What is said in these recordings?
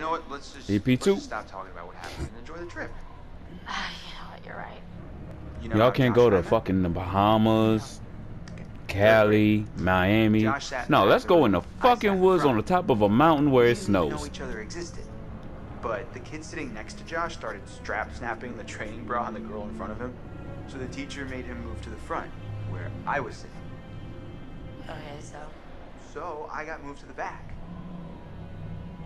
You know what? Let's just, EP2. let's just stop talking about what happened and enjoy the trip. Ah, you know what? You're right. You know Y'all can't Josh go to fucking the Bahamas, Cali, Miami. No, let's go in the row. I sat fucking in woods on the top of a mountain where We it didn't know snows. each other existed. But the kid sitting next to Josh started strap snapping the training bra on the girl in front of him. So the teacher made him move to the front, where I was sitting. Okay, so. So I got moved to the back.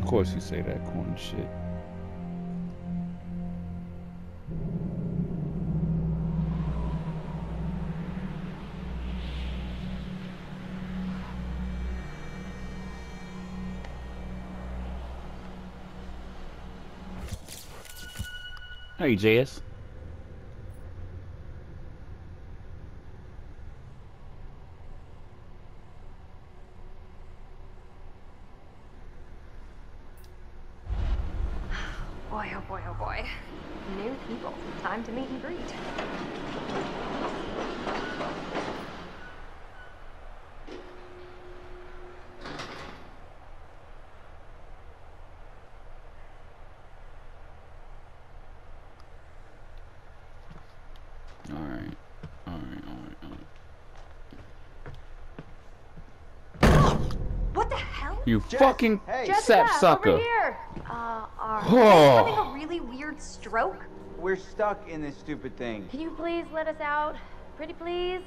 Of course you say that corny shit. Hey, JS. Boy, oh boy, oh boy. New people. Time to meet and greet. Alright. Alright, alright, alright. What the hell? You fucking hey. Jessica, sapsucker. over here. Uh, are Oh. you having a really weird stroke? We're stuck in this stupid thing. Can you please let us out? Pretty please?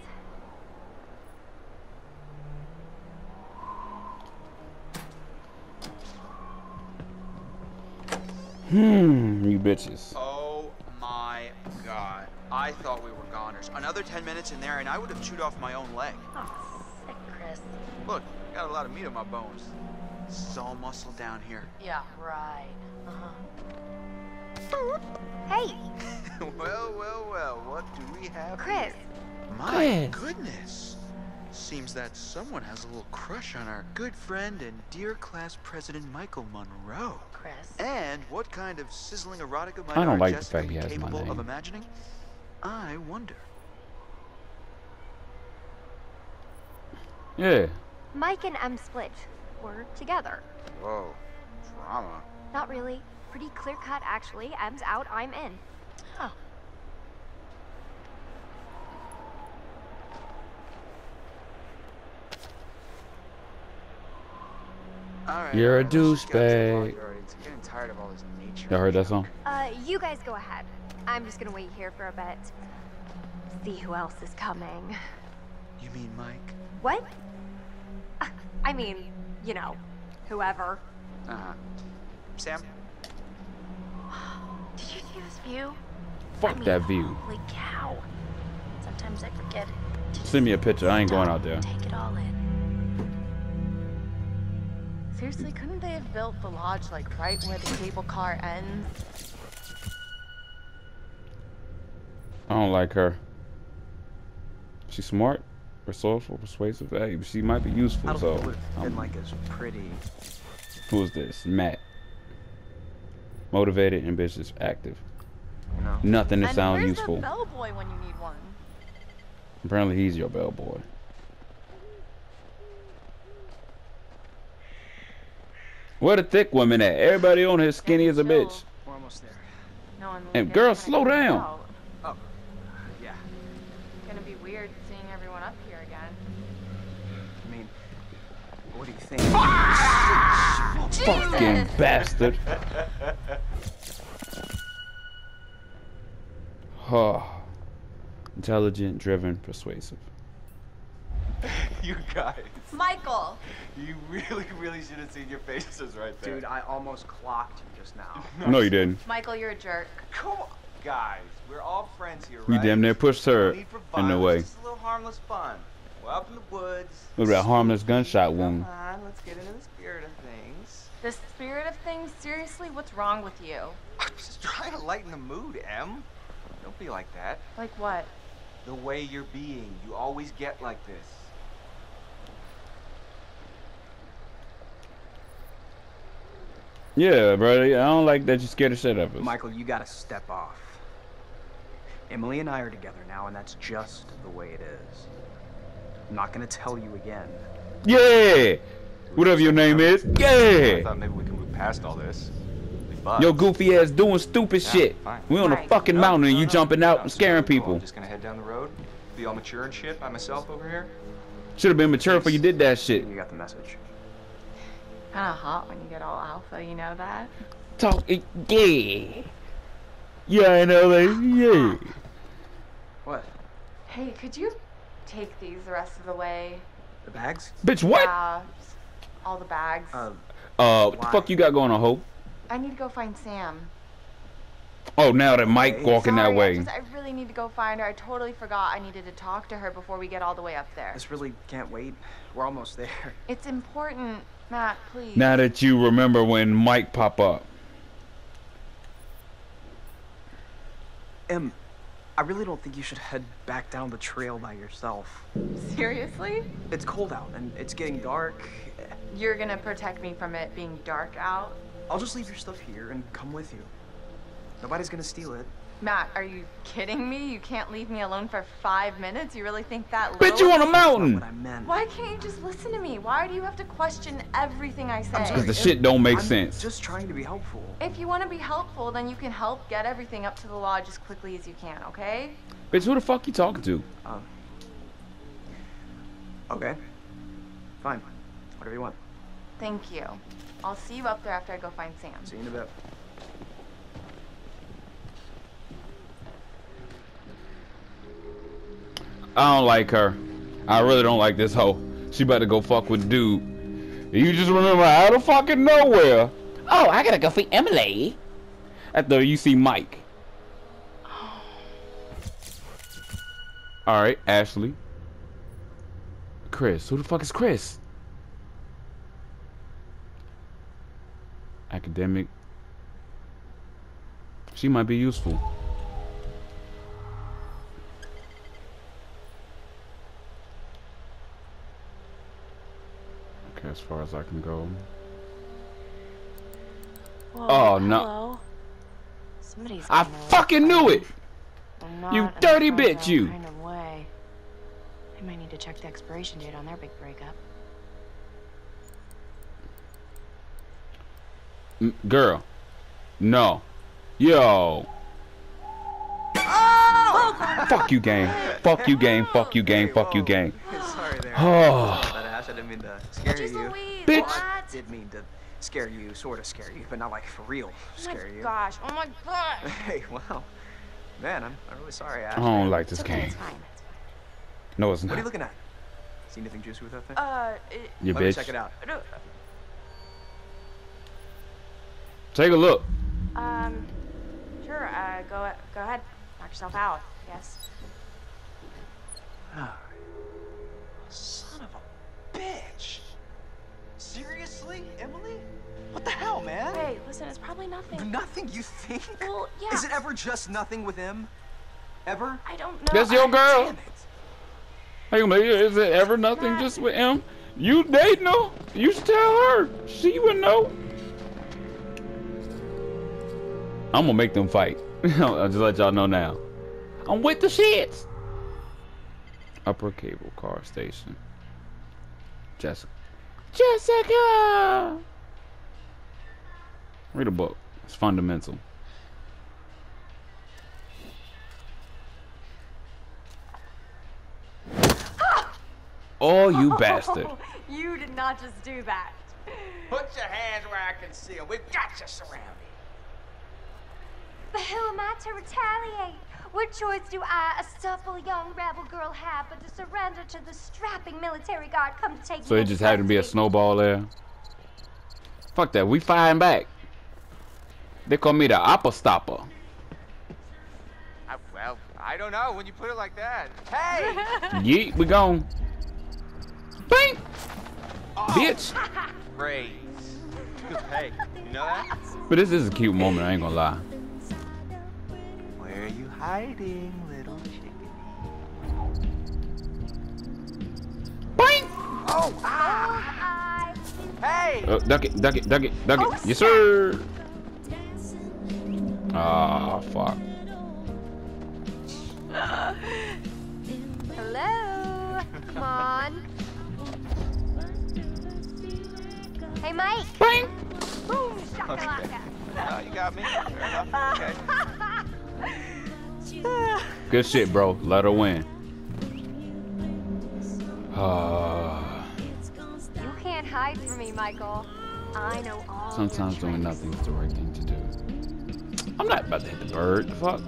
Hmm, you bitches. Oh my god. I thought we were goners. Another 10 minutes in there and I would have chewed off my own leg. Oh, sick, Chris. Look, got a lot of meat on my bones. This is all muscle down here. Yeah, right. Uh-huh. Hey, well, well, well, what do we have Chris. here? My Chris. goodness. Seems that someone has a little crush on our good friend and dear class president Michael Monroe. Chris. And what kind of sizzling erotica might I don't like the Jessica fact be he has my capable of imagining? I wonder. Yeah. Mike and Em split. We're together. Whoa, drama. Not really. Pretty clear cut, actually. Em's out, I'm in. Oh. All right, You're a right, let's just get to the douchebag. backyard. It's getting tired of all this nature. Y'all heard that song? Uh, you guys go ahead. I'm just gonna wait here for a bit. See who else is coming. You mean Mike? What? I mean, you know, whoever. Uh huh. Sam? Did you see this view? Fuck I mean, that view. Holy cow. Sometimes I forget to Send me a picture. I ain't going out there. Take it all in. Seriously, couldn't they have built the lodge like right where the cable car ends? I don't like her. She's smart, resourceful, persuasive. Hey, she might be useful. I don't so, think it been like as pretty. who's this? Matt. Motivated, ambitious, active. You know? Nothing to and sound where's useful. the bellboy when you need one? Apparently, he's your bellboy. Where the thick woman at? Everybody on here skinny as a bitch. We're almost there. No one. And will girl, slow checked down. out. Oh, yeah. Gonna be weird seeing everyone up here again. I mean, what do you think? Ah! Fucking bastard. Oh. Intelligent, driven, persuasive. You guys, Michael. you really, really should have seen your faces right there. Dude, I almost clocked you just now. No, you didn't. Michael, you're a jerk. Come on, guys. We're all friends here, You right? damn near pushed her in the violence, way. Just a little harmless fun. We're up in the woods. Look at that harmless gunshot wound. Come on, let's get into the spirit of things. The spirit of things. Seriously, what's wrong with you? I'm just trying to lighten the mood, Em. Don't be like that. Like what? The way you're being. You always get like this. Yeah, brother. I don't like that you're scared the shit out of us. Michael, you gotta step off. Emily and I are together now, and that's just the way it is. I'm not gonna tell you again. Yeah. Whatever your name is. Yeah! I thought maybe we can move past all this. We. Yo, goofy ass doing stupid Yeah, shit. fine. We on a fucking No, mountain and you no. jumping out No, and so scaring cool. people. I'm just gonna head down the road, be all mature and shit by myself over here. Should have been mature before you did that shit. You got the message. Kind of hot when you get all alpha, you know that? Talk. eh, Yeah. Yeah, I know that. Yeah. What? Hey, could you take these the rest of the way? The bags? Bitch, what? Yeah, all the bags. Uh, Uh, what the fuck you got going on, Hope? I need to go find Sam. Oh, now that Mike Hey. walking that Sorry, I, way. just, I really need to go find her. I totally forgot I needed to talk to her before we get all the way up there. this really can't wait. We're almost there. It's important, Matt, please. Now that you remember when Mike pop up. Em, I really don't think you should head back down the trail by yourself. Seriously? It's cold out and it's getting dark. You're gonna protect me from it being dark out? I'll just leave your stuff here and come with you. Nobody's gonna steal it. Matt, are you kidding me? You can't leave me alone for five minutes? You really think that little? Bitch, you on a of me? Not mountain. what I meant. Why can't you just listen to me? Why do you have to question everything I say? Cause the shit don't make I'm sense. just trying to be helpful. If you want to be helpful, then you can help get everything up to the lodge as quickly as you can, okay? Bitch, who the fuck you talking to? Um, okay. Fine. Whatever you want. Thank you. I'll see you up there after I go find Sam. See you in a bit. I don't like her. I really don't like this hoe. She better go fuck with dude. You just remember out of fucking nowhere. Oh, I gotta go see Emily. After you see Mike. Alright, Ashley. Chris. Who the fuck is Chris? Academic. She might be useful. As far as I can go. Whoa, Oh, no. hello. Somebody's I fucking knew it! me. They're not You dirty bitch, you. Kind of way. They might need to check the expiration date on their big breakup. M- girl. No. Yo. Oh! Fuck you, game. Fuck you, game. Fuck you, game. Fuck you, game. Sorry there. Oh. Mean to scare Jeez you. Louise, Bitch. Well, I did mean to scare you, sort of scare you, but not like for real Oh scare my you. gosh, oh my gosh. Hey, wow. Man, I'm, I'm really sorry, Ash. I don't like this It's okay, game. it's fine. It's fine. No, it's not. What are you looking at? See anything juicy with that thing? Uh, it, You Let me bitch. check it out. Take a look. Um, sure. Uh, go go ahead. Knock yourself out. Yes. Seriously, Emily? What the hell, man? Hey, listen. It's probably nothing. Nothing, you think? Well, yeah. Is it ever just nothing with him? Ever? I don't know. That's your I- girl. Damn it. Hey, man, is it ever nothing just with him? You dating her? You should tell her. She would know. I'm gonna make them fight. I'll just let y'all know now. I'm with the shits. Upper Cable Car Station. Jessica. Jessica! Read a book. It's fundamental. Ah! Oh, you bastard. You did not just do that. Put your hands where I can see them. We've got you surrounded. But who am I to retaliate? What choice do I, a supple young rebel girl, have but to surrender to the strapping military guard come to take So it just happened to be a snowball there. Fuck that, we firing back. They call me the Oppa Stopper. I, well, I don't know when you put it like that. Hey! Yeet, we gone. Bang! Oh. Bitch! Praise. Good pay. You know that? But this is a cute moment, I ain't gonna lie. Hiding, little chicken? Boing! Oh, ah! Hey! Uh, duck it, duck it, duck it, duck it. Oh, yes, sir. Ah, fuck. Hello? Come on. Hey, Mike. Boing! Boom, shakalaka. Oh, you got me. Fair enough. Okay. Good shit, bro. Let her win. Ah. You can't hide from me, Michael. I know all Sometimes doing nothing is the right thing to do. I'm not about to hit the bird. The fuck?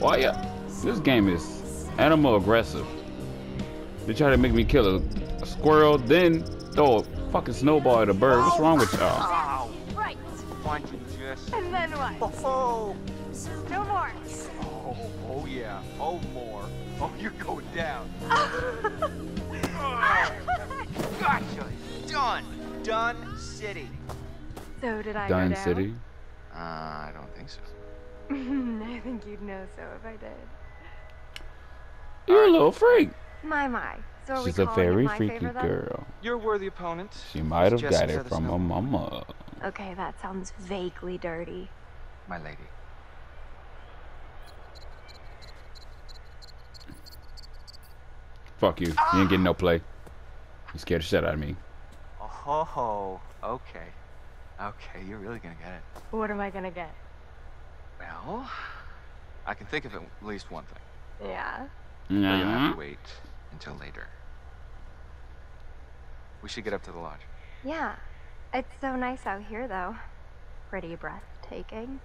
Why ya? This game is animal aggressive. They try to make me kill a, a squirrel, then throw a fucking snowball at a bird. What's wrong with y'all? Ow! Right. Why don't you just... And then what? Oh, No more. oh, oh yeah. Oh, more. Oh, you're going down. Gotcha. Done. Done city. So did I Dine go down? City. Uh, I don't think so. I think you'd know so if I did. You're a little freak. My, my. So She's a very freaky favor, girl. You're a worthy opponent. She might have got it from Snow. her mama. Okay, that sounds vaguely dirty. My lady. Fuck you. You ain't getting no play. You scared the shit out of me. Oh, okay. Okay, you're really gonna get it. What am I gonna get? Well, I can think of at least one thing. Yeah. But you'll have to uh-huh. wait until later. We should get up to the lodge. Yeah. It's so nice out here, though. Pretty breathtaking.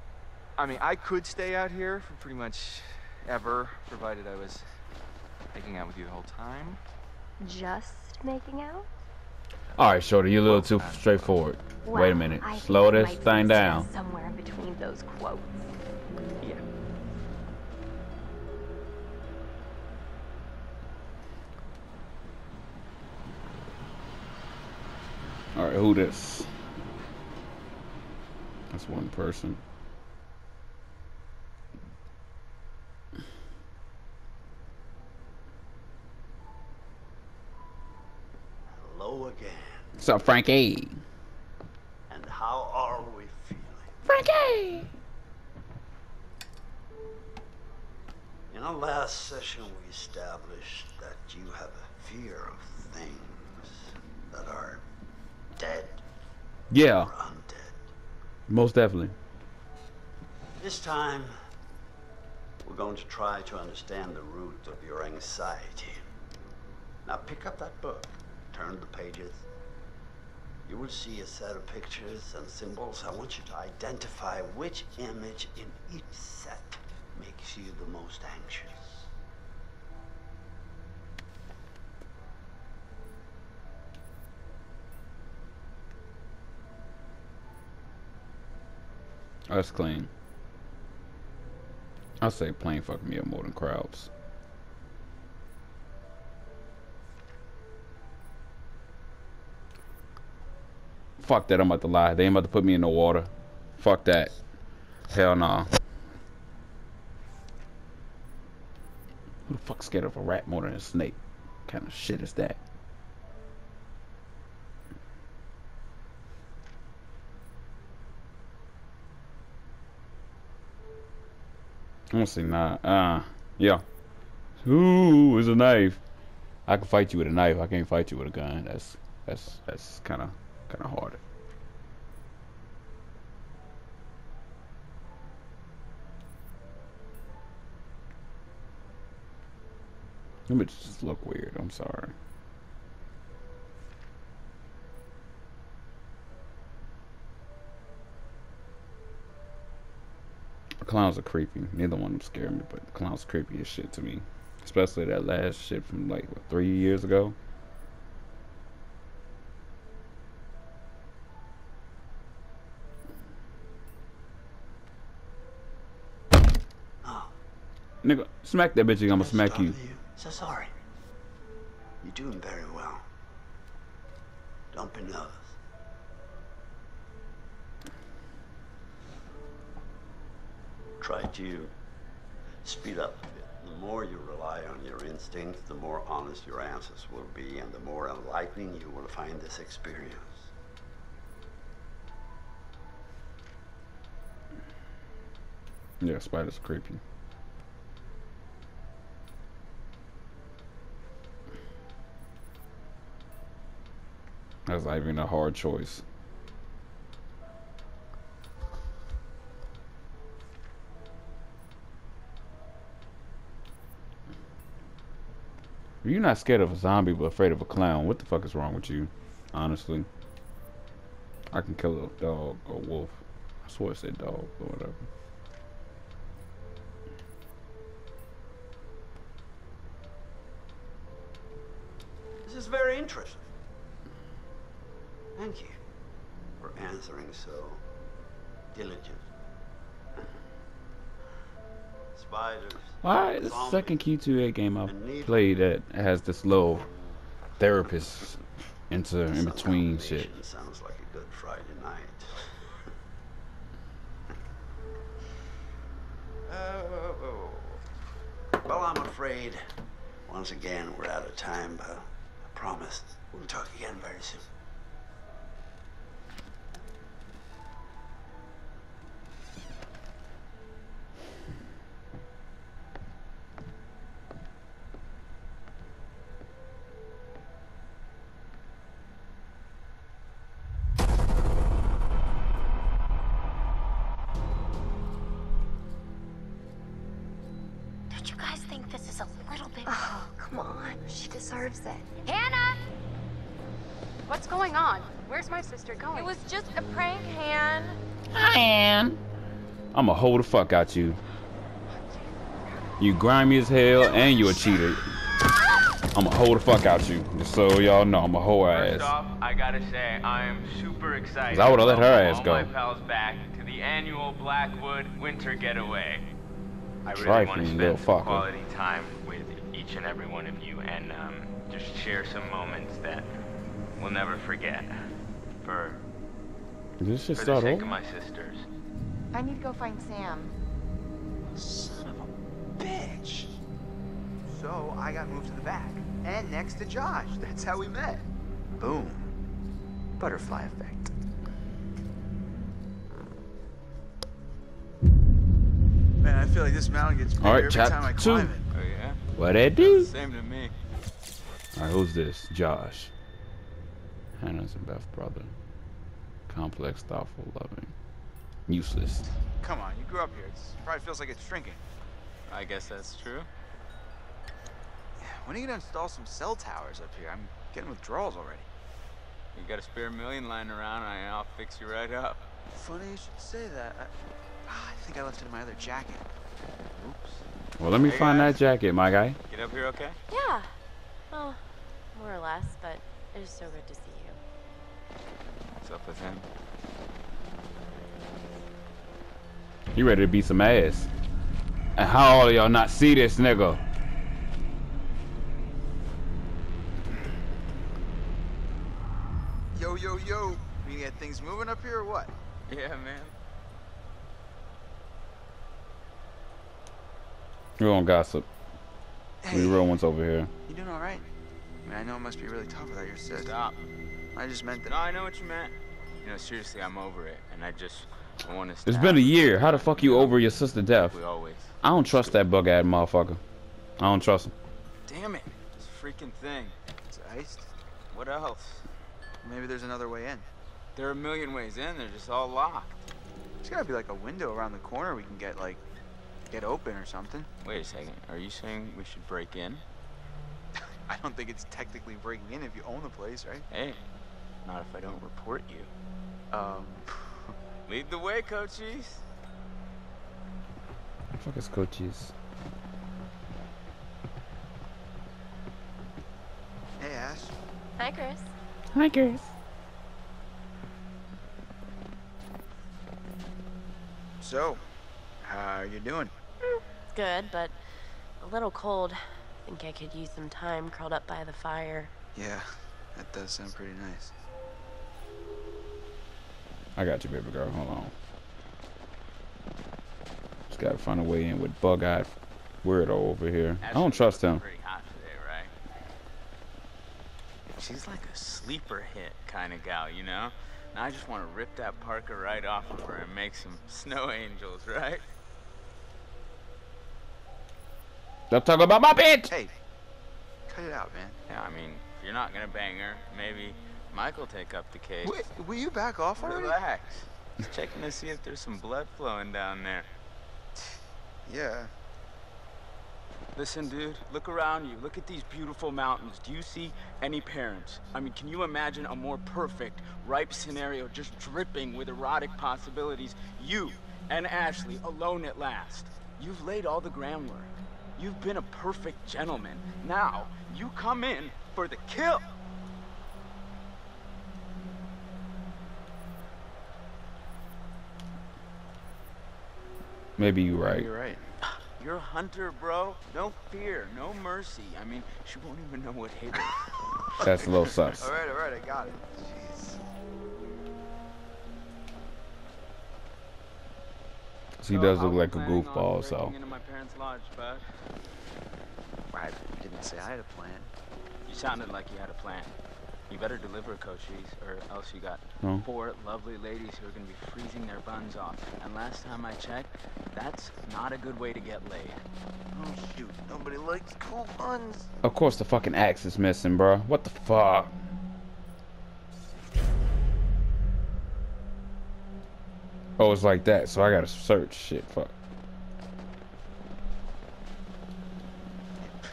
I mean, I could stay out here for pretty much ever, provided I was making out with you the whole time. Just making out? All right, Shorty, you're a little too straightforward. Wait a minute. I Slow I this might be thing down. Somewhere in between those quotes. Yeah. All right, who this? That's one person. Hello again. What's up, Frankie? And how are we feeling? Frankie! In our last session, we established that you have a fear of things that are dead Yeah, or undead. most definitely. This time, we're going to try to understand the root of your anxiety. Now, pick up that book, turn the pages. You will see a set of pictures and symbols. I want you to identify which image in each set makes you the most anxious. That's clean. I'll say plain fuck me up more than crowds. Fuck that, I'm about to lie. They ain't about to put me in the water. Fuck that. Hell nah. Who the fuck scared of a rat more than a snake? kind of shit is that? I'm gonna say nah. Uh, yeah. Ooh, it's a knife. I can fight you with a knife. I can't fight you with a gun. That's that's that's kind of kind of hard. Bitches just look weird. I'm sorry. Clowns are creepy. Neither one of them scare me, but clowns creepy as shit to me. Especially that last shit from like what, three years ago. Oh, Nigga, smack that bitch. I'm gonna smack you. W, So sorry. You're doing very well. Don't be nervous. try to speed up a bit. The more you rely on your instincts, the more honest your answers will be, and the more enlightening you will find this experience. Yeah, spider's creepy. That's not even a hard choice. You're not scared of a zombie but afraid of a clown, what the fuck is wrong with you? Honestly. I can kill a dog or wolf. I swear it said dog or whatever. This is very interesting. Thank you for answering so diligent. Spiders. Why the second Q2A game I've played that has this little therapist into in between shit? Sounds like a good Friday night. Oh, oh, oh. Well, I'm afraid once again we're out of time, but I promise we'll talk again very soon. It. Hannah! What's going on? Where's my sister going? It was just a prank, Han. I'ma hold the fuck out you. You grimy as hell and you a cheater. I'ma hold the fuck out you. Just so y'all know, I'ma hold her First ass. off, I gotta say, I am super excited. 'Cause I would've let her welcome ass all go. my pals back to the annual Blackwood Winter Getaway. I really Trifling want to spend little quality time with each and every one of you and um, just share some moments that we'll never forget. For, Did this for shit the start sake over? of my sisters. I need to go find Sam. Son of a bitch. So I got moved to the back and next to Josh. That's how we met. Boom. Butterfly effect. Man, I feel like this mountain gets bigger All right, every time I chapter two. climb it. Oh yeah? What that do? Same to me. Alright, who's this? Josh. Hannah's and Beth brother. Complex, thoughtful, loving. Useless. Come on, you grew up here. It probably feels like it's shrinking. I guess that's true. When are you gonna install some cell towers up here? I'm getting withdrawals already. You got a spare million lying around, and I'll fix you right up. Funny you should say that. I, Ah, I think I left it in my other jacket. Oops. Well, let me Hey, find guys. that jacket, my guy. Get up here, okay? Yeah. Well, more or less, but it is so good to see you. What's up with him? He ready to beat some ass. And how all y'all not see this nigga? Yo, yo, yo. We gonna get things moving up here or what? Yeah, man. We don't gossip. We real ones over here. You doing all right? I mean, I know it must be really tough without your sis. Stop. I just meant that. No, I know what you meant. You know, seriously, I'm over it, and I just I want us to It's been a year. How the fuck you over your sister death? We always. I don't trust that bug ass motherfucker. I don't trust him. Damn it! This freaking thing. It's iced. What else? Maybe there's another way in. There are a million ways in. They're just all locked. There's gotta be like a window around the corner we can get like, get open or something. Wait a second. Are you saying we should break in? I don't think it's technically breaking in if you own the place, right? Hey, not if I don't report you. Um. Lead the way, Cochise. Fuck is coaches. Hey, Ash. Hi, Chris. Hi, girls. So, how are you doing? It's good, but a little cold. Think I could use some time curled up by the fire. Yeah, that does sound pretty nice. I got you, baby girl. Hold on. Just gotta find a way in with bug-eyed weirdo over here. I don't trust him. Pretty hot today, right? She's like a sleeper hit kind of gal, you know? And I just want to rip that Parker right off of her and make some snow angels, right? Stop talking about my bitch! Hey, cut it out, man. Yeah, I mean, if you're not gonna bang her, maybe Mike will take up the case. Wait, will you back off already? Relax. Just checking to see if there's some blood flowing down there. Yeah. Listen, dude, look around you. Look at these beautiful mountains. Do you see any parents? I mean, can you imagine a more perfect, ripe scenario just dripping with erotic possibilities? You and Ashley alone at last. You've laid all the groundwork. You've been a perfect gentleman. Now, you come in for the kill. Maybe you're right. You're right. You're a hunter, bro. No fear, no mercy. I mean, she won't even know what hit her. That's a little sus. All right, all right, I got it. Jeez. He does look like a we planning on goofball, so. into my parents' lodge, bud? I didn't say I had a plan. You sounded like you had a plan. You better deliver, Cochise, or else you got No. four lovely ladies who are gonna be freezing their buns off. And last time I checked, that's not a good way to get laid. Oh shoot, nobody likes cool buns. Of course the fucking axe is missing, bro. What the fuck? Oh, it's like that, so I gotta search shit. Fuck.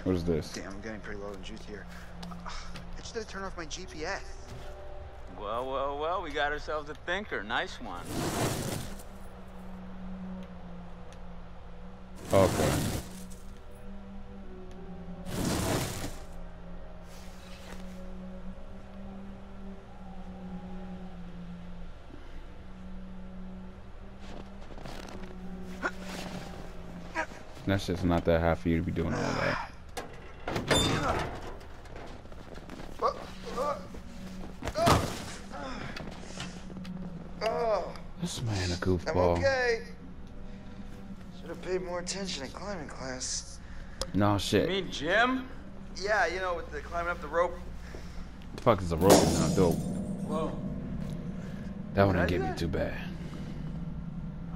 What is this? Damn, I'm getting pretty low in juice here. I just had to turn off my GPS. Well, well, well, we got ourselves a thinker. Nice one. That's just not that high for you to be doing all that. Oh, This man a I'm okay. Should have paid more attention in climbing class. No You shit. mean gym? Yeah, you know, with the climbing up the rope. The fuck is a rope now, dope. Whoa. That one Did I didn't do get me too bad.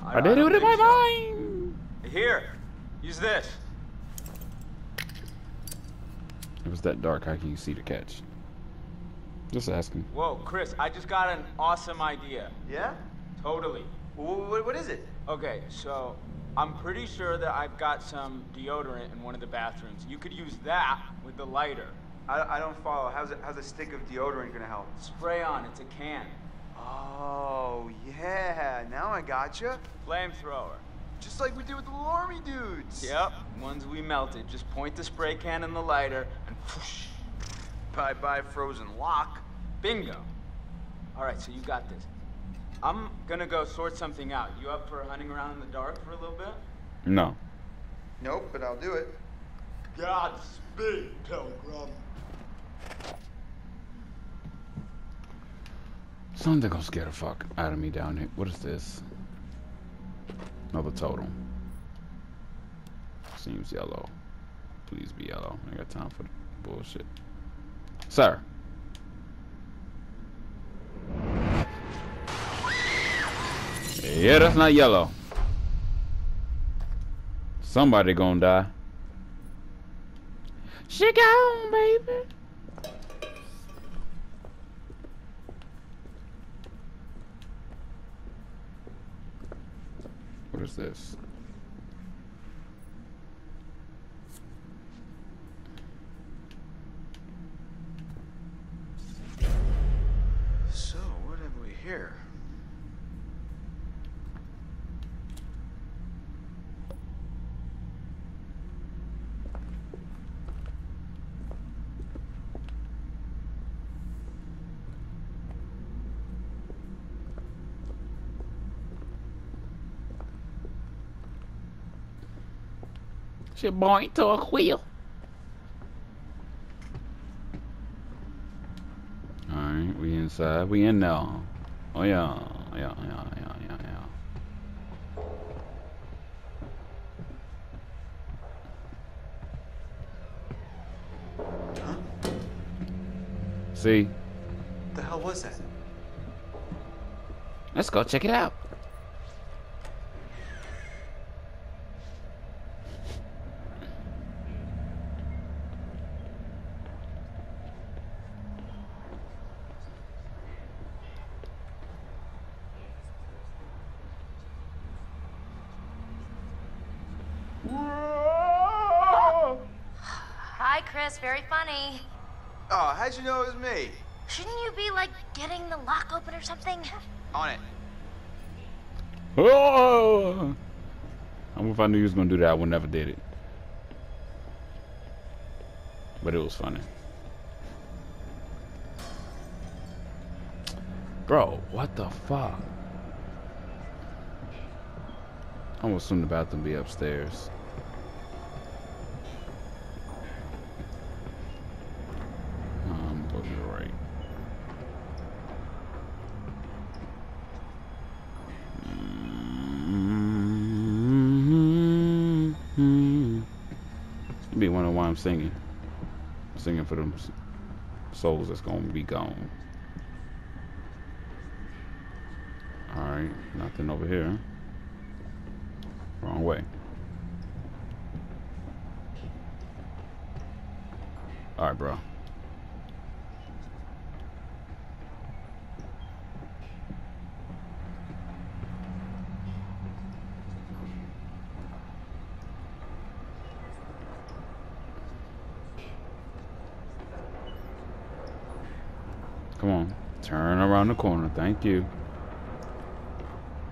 I, I did it don't with my mind. Here, use this. It was that dark. How can you see the catch? Just asking. Whoa, Chris, I just got an awesome idea. Yeah? Totally. What, what is it? Okay, so I'm pretty sure that I've got some deodorant in one of the bathrooms. You could use that with the lighter. I, I don't follow. How's, it, how's a stick of deodorant gonna help? Spray on, it's a can. Oh, yeah. Now I gotcha. Flamethrower. Just like we did with the little army dudes. Yep, ones we melted. Just point the spray can in the lighter and whoosh. Bye bye, frozen lock. Bingo. All right, so you got this. I'm gonna go sort something out. You up for hunting around in the dark for a little bit? No. Nope, but I'll do it. Godspeed, Pilgrim. Something gonna scare the fuck out of me down here. What is this? Another totem. Seems yellow. Please be yellow. I got time for the bullshit. Sir. Yeah, that's not yellow. Somebody gonna die. She gone, baby. Is this? So, what have we here? She born to a wheel. Alright, we inside. We in now. Oh yeah, yeah, yeah, yeah, yeah, yeah. Huh? See? What the hell was that? Let's go check it out. Hi, Chris. Very funny. Oh, how'd you know it was me? Shouldn't you be like getting the lock open or something? On it. Oh! I wonder if I knew you was gonna do that. I would never did it. But it was funny. Bro, what the fuck? I'm gonna the bathroom be upstairs. Um, go to the right. You be wondering why I'm singing. I'm singing for them souls that's gonna be gone. Alright, nothing over here. Wrong way. Alright, bro. Come on. Turn around the corner. Thank you.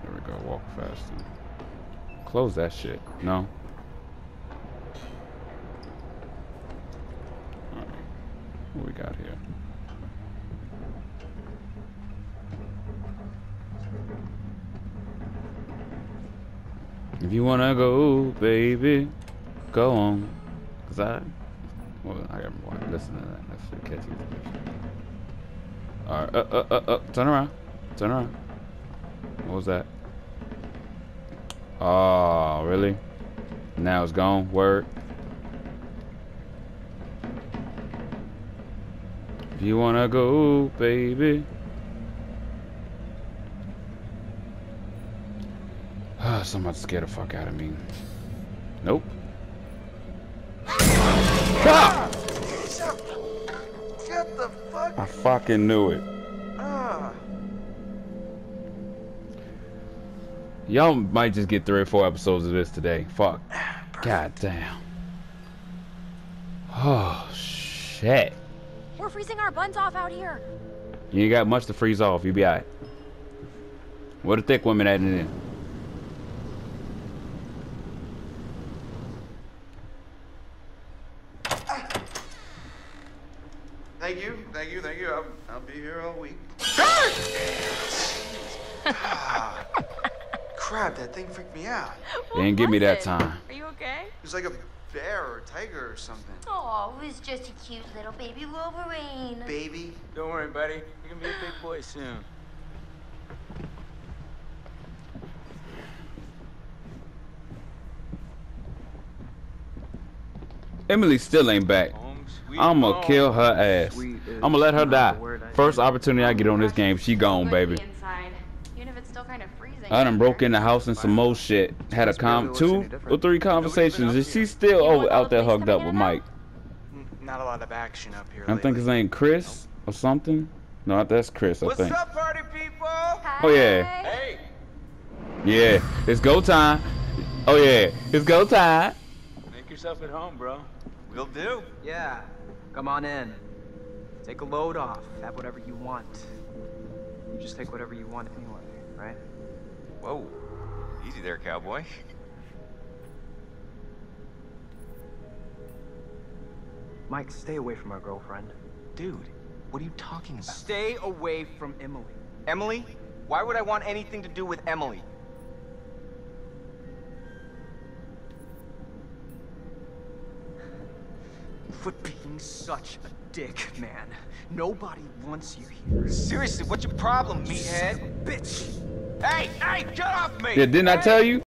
There we go. Walk faster. Close that shit. No. Alright. What we got here? If you wanna go, baby, go on. Cause I, well, I gotta listen to that. That's catchy. Alright, uh, uh, uh, uh, turn around. Turn around. What was that? Oh, really? Now it's gone. Word. If you wanna go, baby. Ah, somebody scared the fuck out of me. Nope. Ah! Get the fuck. I fucking knew it. Y'all might just get three or four episodes of this today. Fuck. God damn. Oh, shit. We're freezing our buns off out here. You ain't got much to freeze off. You be alright. Where the thick women at in there? Thank you, thank you, thank you. I'll, I'll be here all week. Ah. Crap, that thing freaked me out. They didn't give me that time. Are you okay? It was like a bear or a tiger or something. Oh, it was just a cute little baby Wolverine. Baby. Don't worry, buddy. You're gonna be a big boy soon. Emily still ain't back. I'ma kill her ass. I'ma let her die. the word I First opportunity I get on this game, she gone, baby. Inside, even if it's still kind of freezing. I done broke in the house and some more shit. Had a com two or three conversations, and she's still over out there hugged up with Mike. Not a lot of action up here. I think his name Chris or something. No, that's Chris. I think. What's think. up, party people? Oh yeah, Hey, yeah. It's go time. Oh yeah, it's go time. make yourself at home, bro. We'll do. Yeah, come on in. Take a load off. Have whatever you want. You just take whatever you want anyway, right? Whoa. Easy there, cowboy. Mike, stay away from our girlfriend. Dude, what are you talking about? Stay away from Emily. Emily? Why would I want anything to do with Emily? Quit being such a dick, man. Nobody wants you here. Seriously, what's your problem, meathead? Bitch! Hey, hey, get off me! Yeah, didn't I tell you?